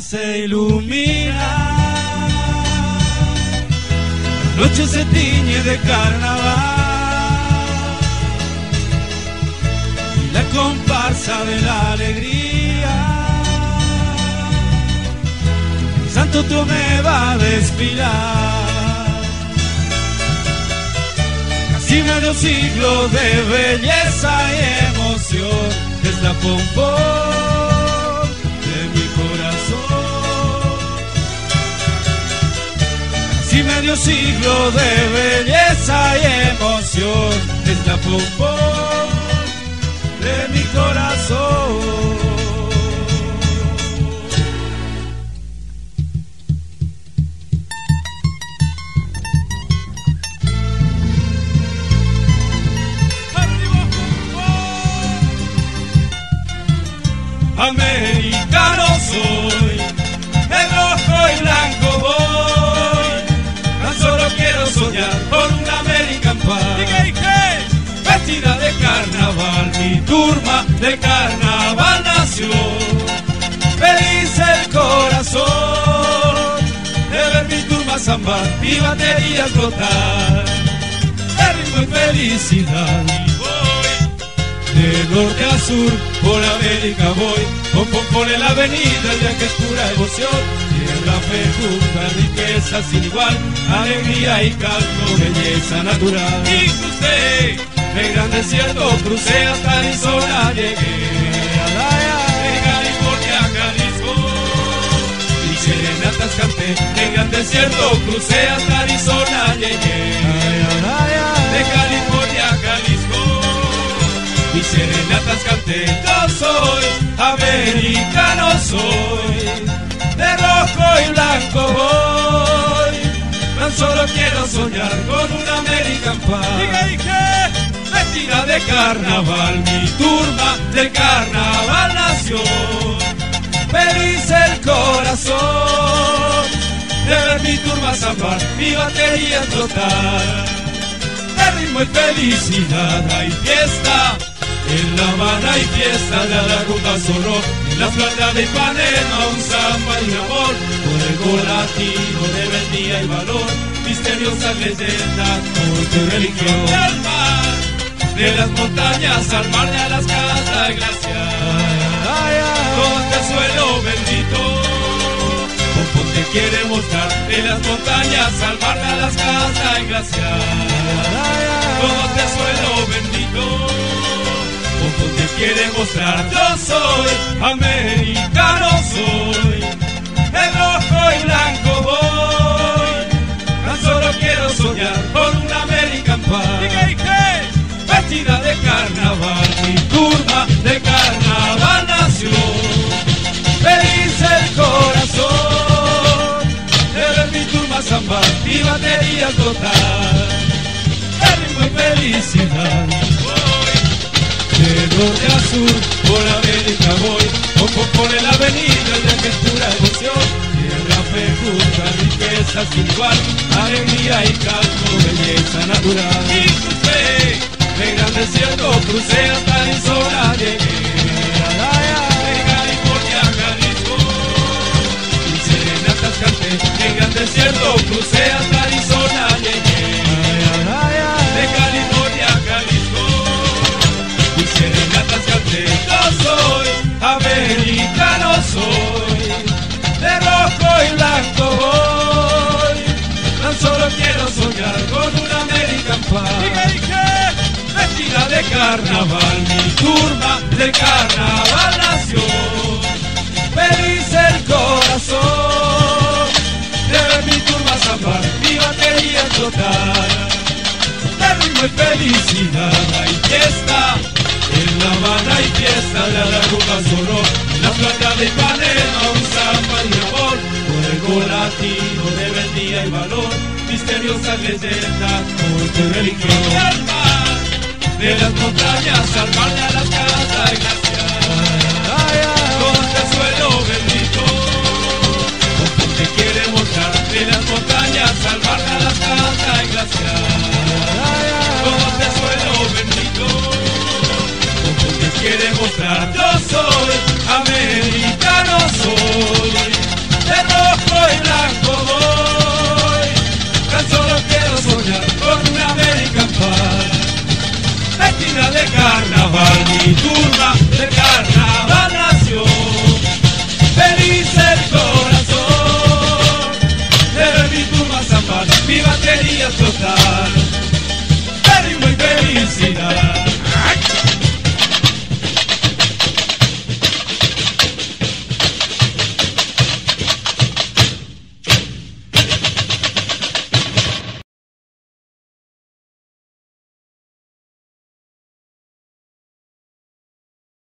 se ilumina. La noche se tiñe de carnaval. Y la comparsa de la alegría. Santo Tomé va a desfilar. Casi medio siglo de belleza y emoción es la pompón Casi medio siglo de belleza y emoción es la pompón de mi corazón. Americano soy, de rojo y blanco carnaval, mi turma de carnaval nació. Feliz el corazón de ver mi turma zambar, mi batería explotar. De ritmo y felicidad de norte a sur, por América voy, con en la avenida, el viaje es pura emoción, tierra fecunda, riqueza sin igual, alegría y calmo, belleza natural. Y crucé, de gran desierto, crucé hasta Arizona, llegué a de California, Jalisco, y serenatas canté, en gran desierto, crucé hasta Arizona, llegué de California, Jalisco y serenatas canté. Yo soy americano, soy de rojo y blanco voy. Tan solo quiero soñar con un American Pie. De carnaval, mi turma de carnaval nació. Feliz el corazón de ver mi turma zafar, mi batería explotar. De ritmo y felicidad hay fiesta. En La Habana hay fiesta de la rumba solo, en la playa de Ipanema un samba y amor, fuego latino de rebeldía y valor, misteriosas leyendas, culto y religión. De las montañas al mar de Alaska y glaciar, donde el suelo bendito, como te quiere mostrar, de las montañas al mar de Alaska y glaciar, donde el suelo bendito. Poco te quiere mostrar. Yo soy americano, soy total. De ritmo y felicidad. De norte a sur, por América voy, poco por la avenida, es pura emoción, tierra fecunda, riqueza sin igual, alegría y calmo, belleza natural. Y crucé, de gran desierto, crucé hasta Arizona, llegué a la de California, Jalisco, y serenatas canté, en gran desierto, crucé hasta de carnaval nació. Feliz el corazón de ver mi turma zafar, mi batería explotar de ritmo y felicidad hay fiesta. En La Habana hay fiesta la rumba solo, la playa de Ipanema un samba y amor, fuego latino de rebeldía y valor, misteriosas leyendas, culto y religión. De las montañas al mar de las Conte suelo bendito, te quiere mostrarte las montañas, salvarte a las canta y gracias, con el suelo bendito, te quiere mostrar. gloria.